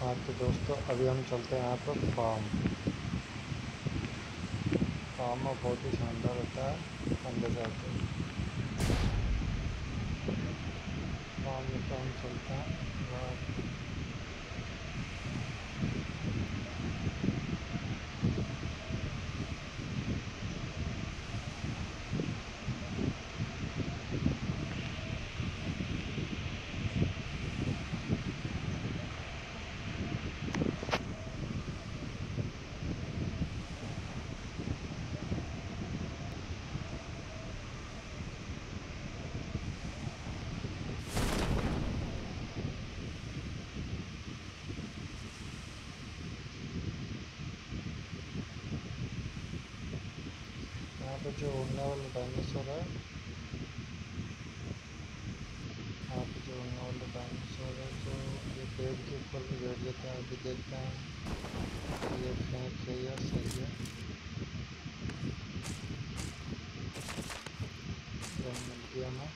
हाँ तो दोस्तों, अभी हम चलते हैं यहाँ पर फार्म फार्म में बहुत ही शानदार होता है, अंदर जाते फार्म में तो हम चलते हैं पे जो उड़ने वाला डायनासोर है। यहाँ जो उड़ने वाला डायनासोर है ये पेड़ के ऊपर भी बैठ जाता है, अभी देखते हैं। ये फेंक है या सही है मिल गया हमें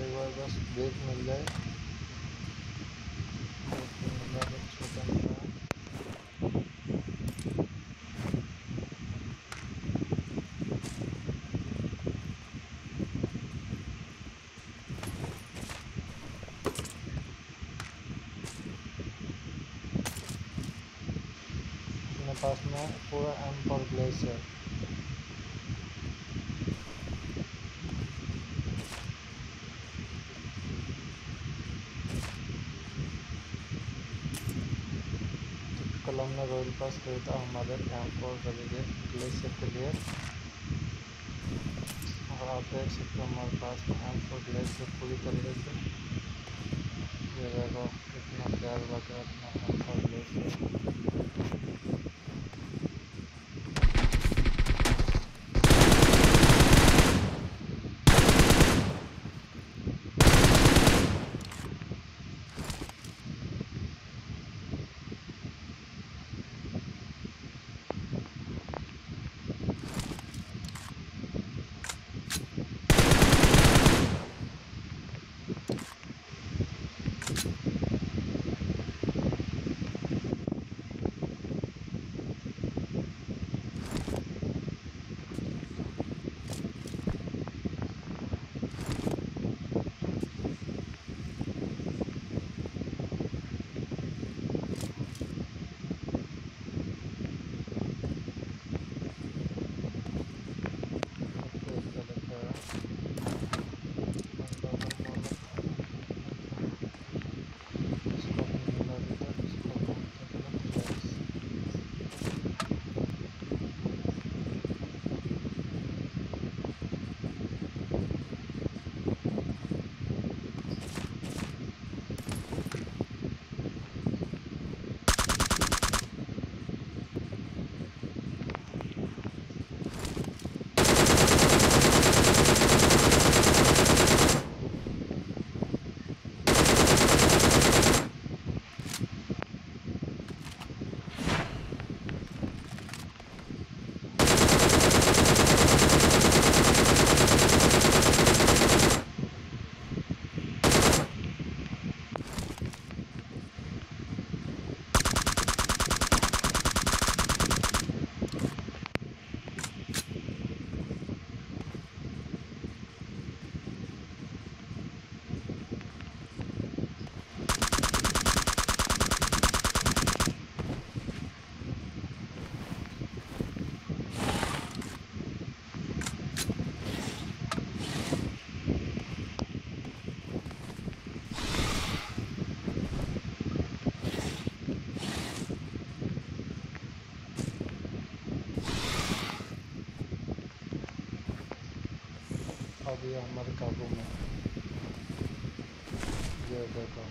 बस ब्रेक मिल जाए छोटा अपने पास में पूरा एम पर ग्लेस है कल हमने रॉयल पास खरीदा हमारे को करेंगे ग्लेशियर के लिए और आप देख सकते हो हमारे पास में एम फोर ग्लेशियर पूरी तरीके से. ये देखो कितना प्यार लग रहा है अपना एम अभी हमारे काबू में। ये देखो।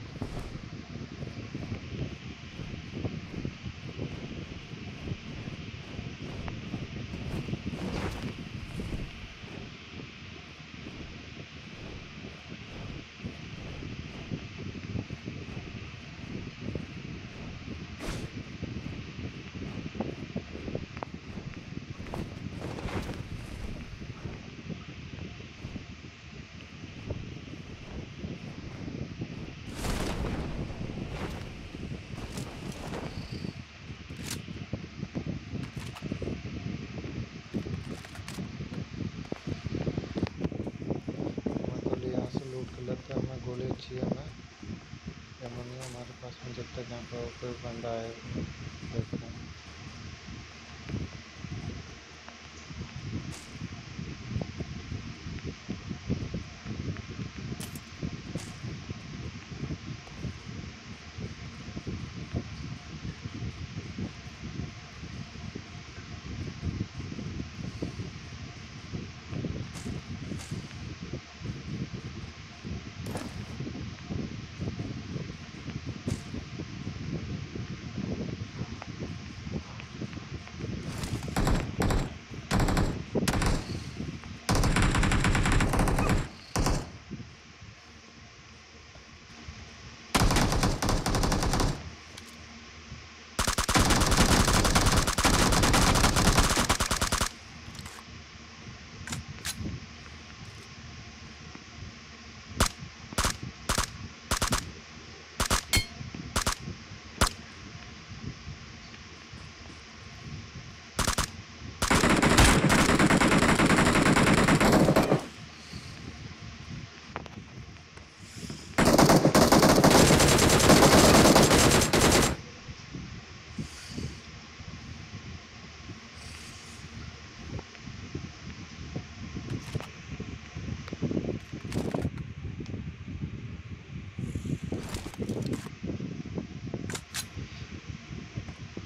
चाहिए हमें। एमोनिया हमारे पास में जब तक यहाँ पर कोई बंदा आए देख रहे हैं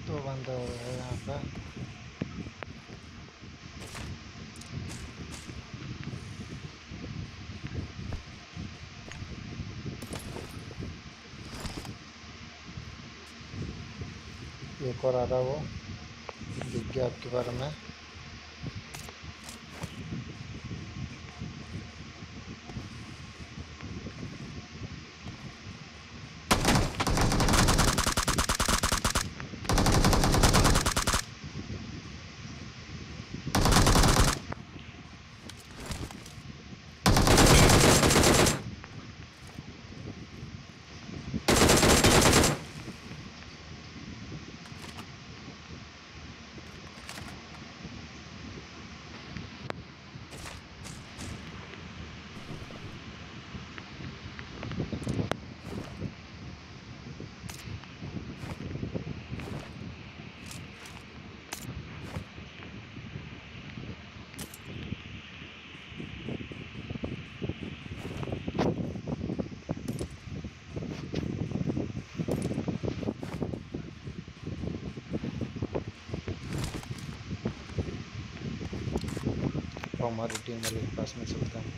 तो बंद हो गया है यहाँ पर एक और आ रहा वो गया आपके बारे में तो हमारी टीम वाले के पास में चलते हैं।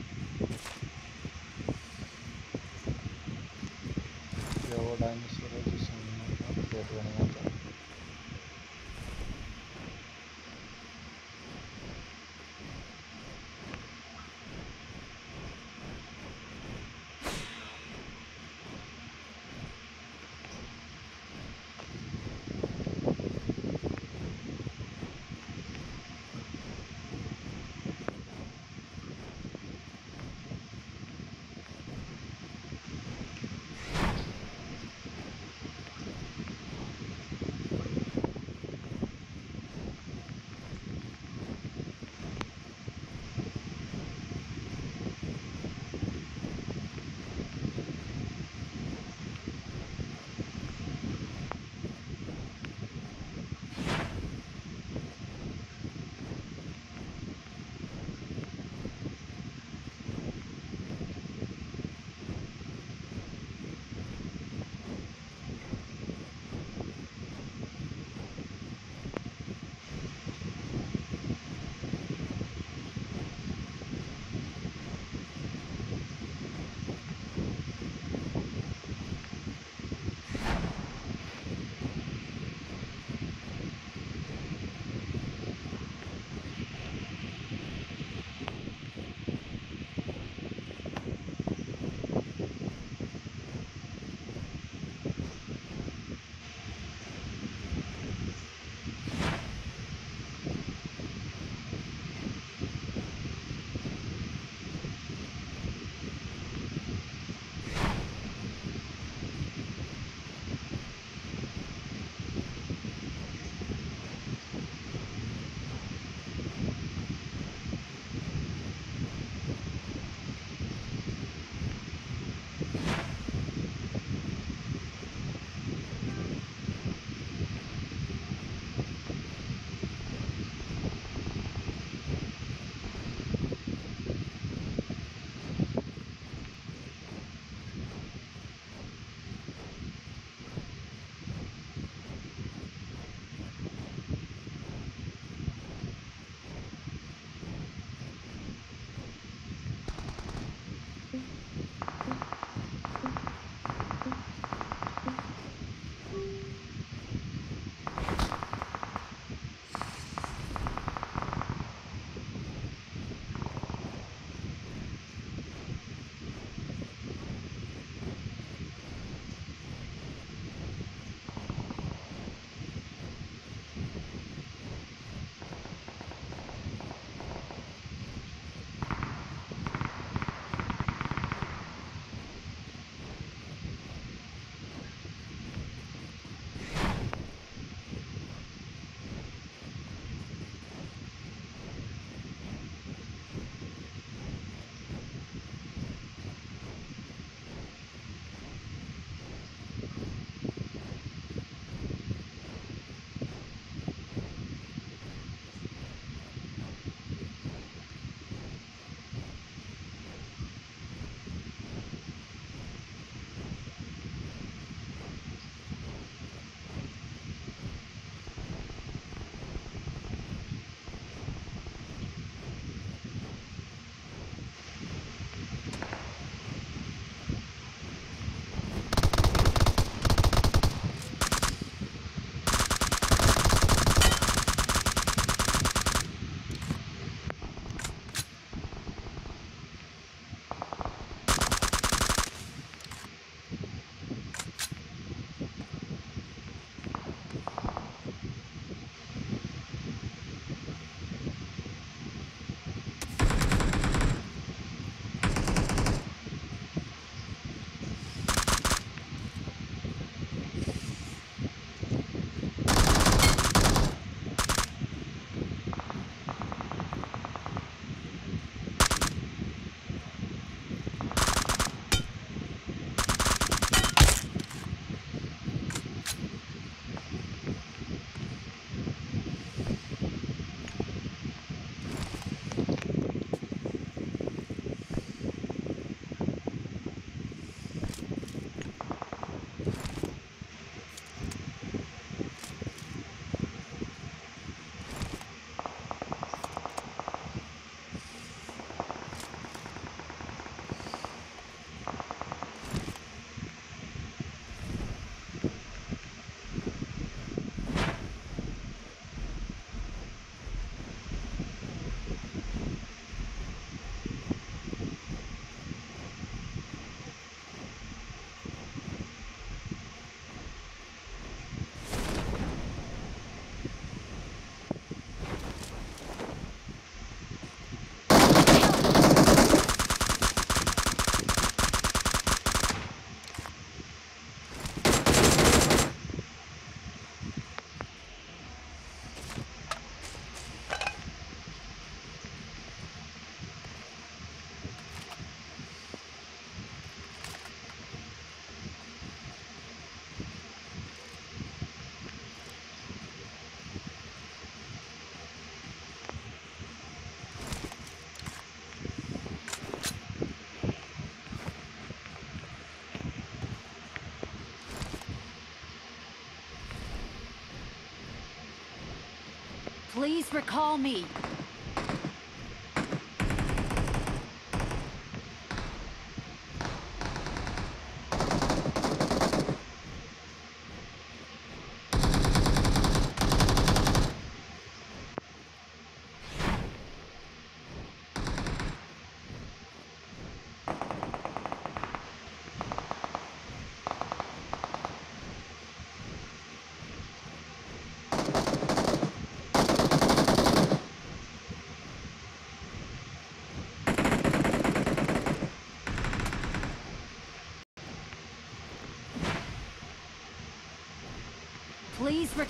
Please recall me.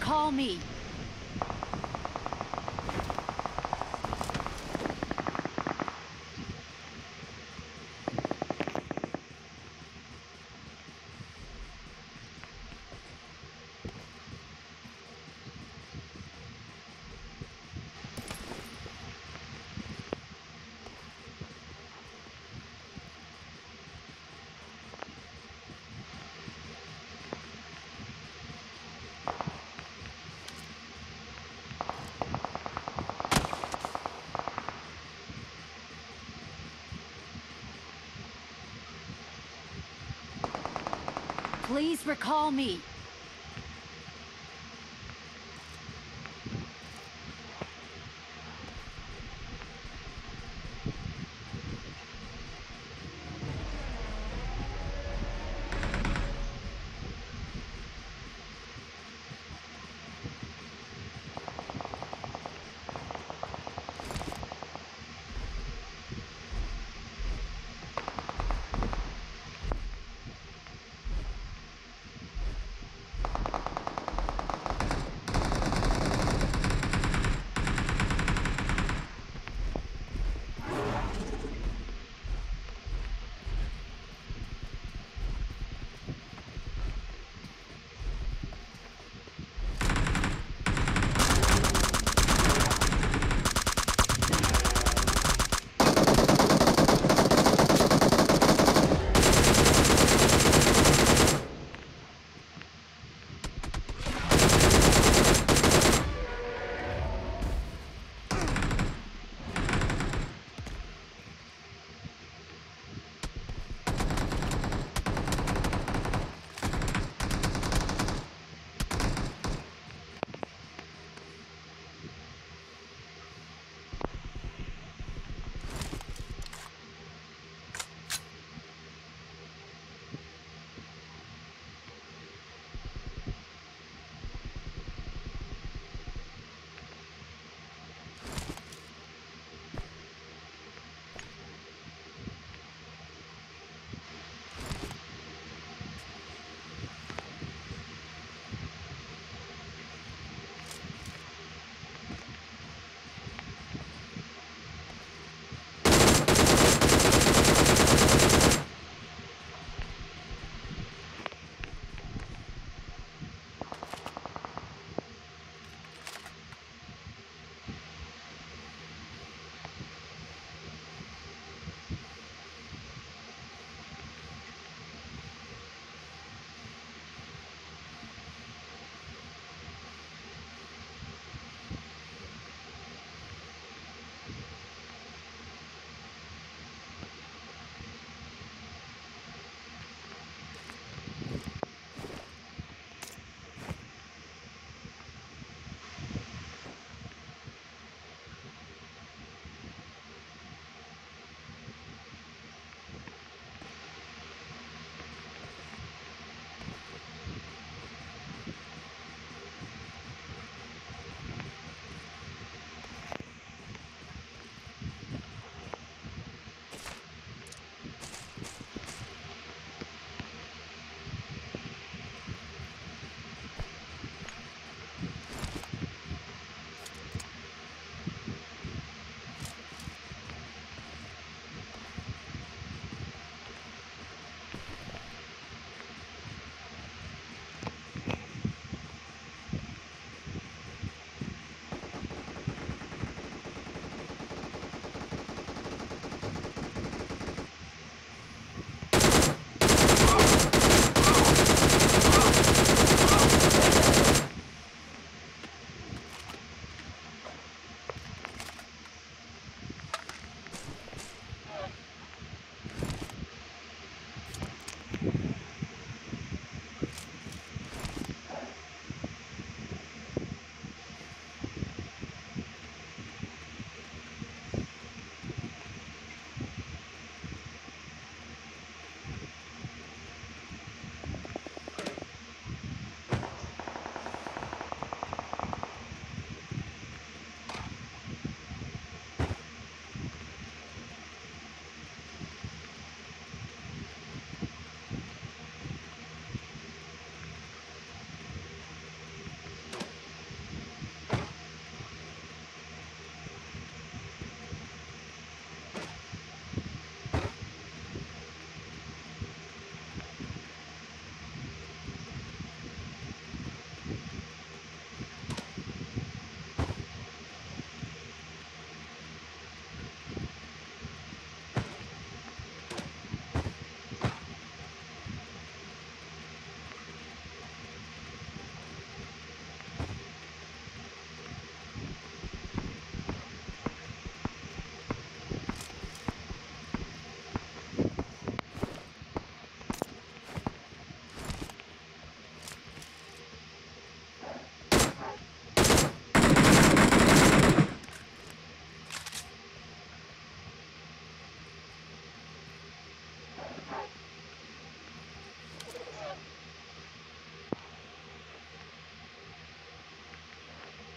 call me. Please recall me.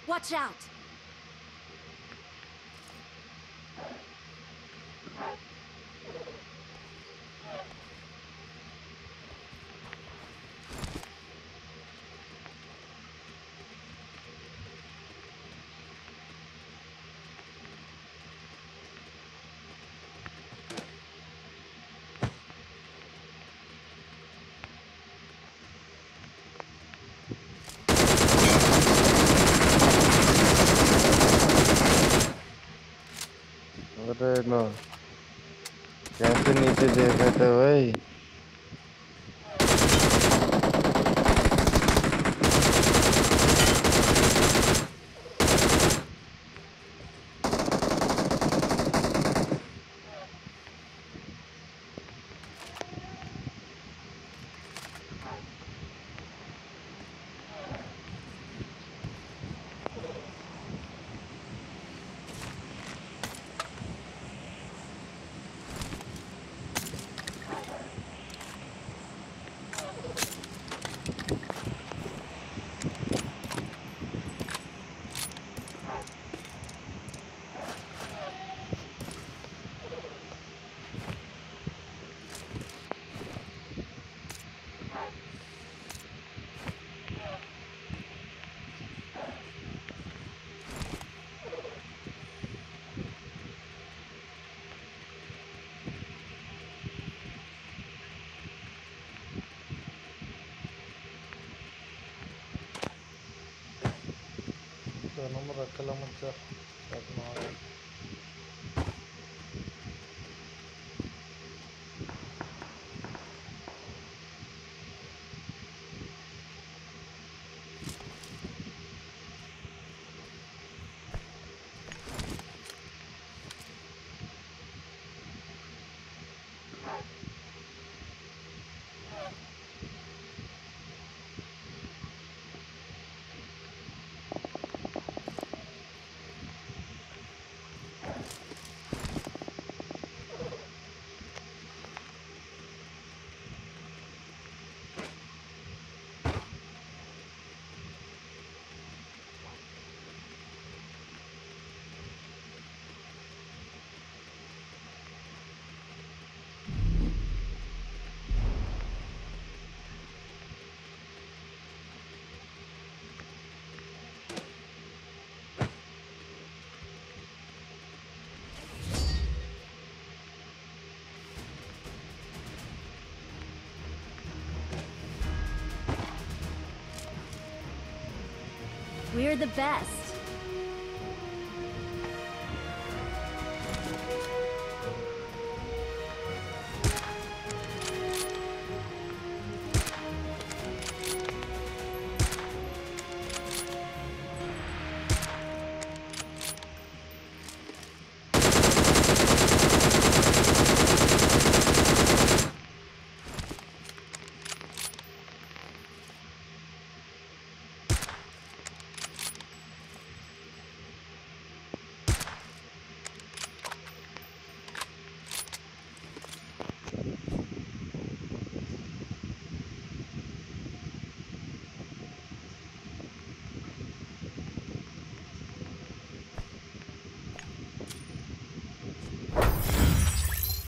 Watch out! देखा bakalım. We're the best.